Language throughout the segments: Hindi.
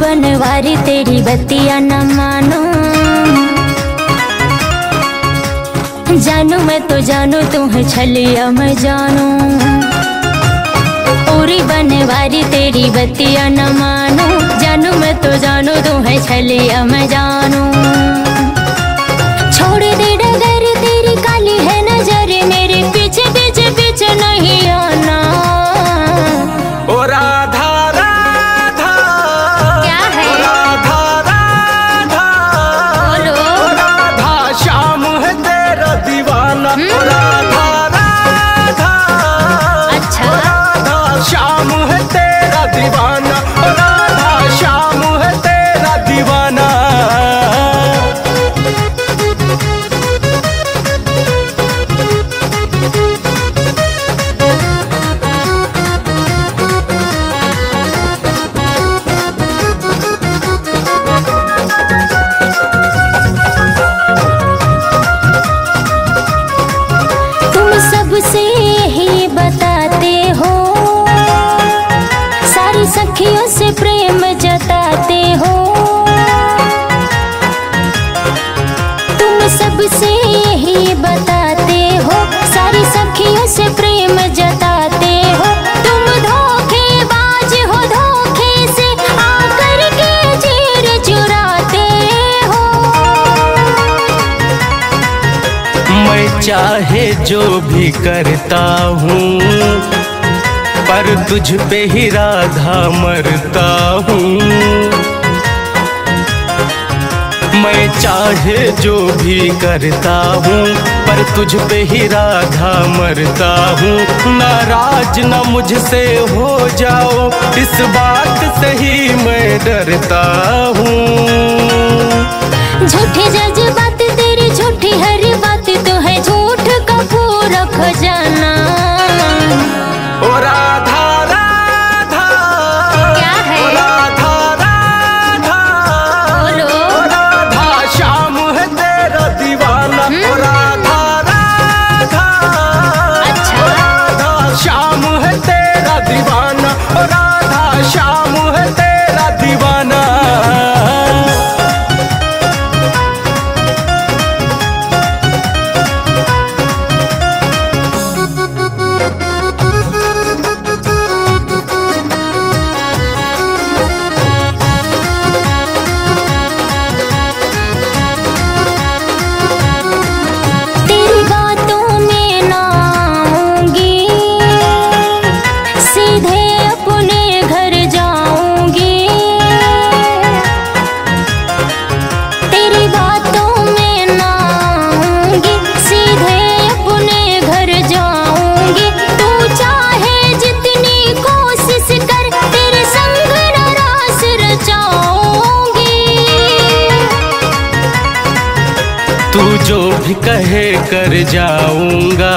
बनवारी तेरी बतिया न मानो। जानू मैं तो जानू, तू है छलिया मैं जानू। पूरी बनवारी तेरी बतिया न मानो। जानू मैं तो जानू, तू है छलिया मैं जानू। तुम सबसे ही बताते हो, सारी सखियों से प्रेम जताते हो। तुम धोखेबाज हो, धोखे से आकर के चीर चुराते हो। मैं चाहे जो भी करता हूँ, पर तुझ पे ही राधा मरता हूँ। मैं चाहे जो भी करता हूँ, पर तुझ पे ही राधा मरता हूँ। नाराज़ न मुझसे हो जाओ, इस बात से ही मैं डरता हूँ। भी कहे कर जाऊँगा।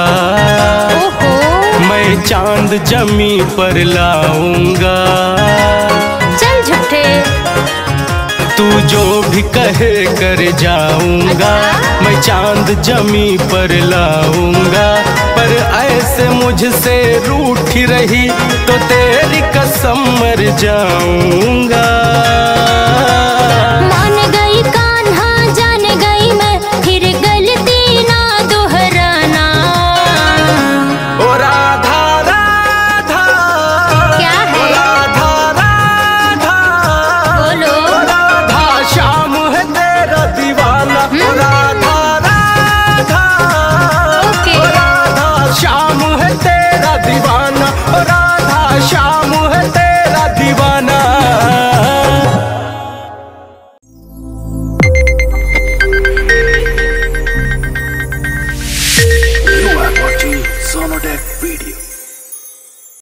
मैं चाँद जमी पर लाऊँगा। चल झूठे। तू जो भी कहे कर जाऊँगा। अच्छा? मैं चाँद जमी पर लाऊँगा। पर ऐसे मुझसे रूठी रही तो तेरी कसम मर जाऊँगा।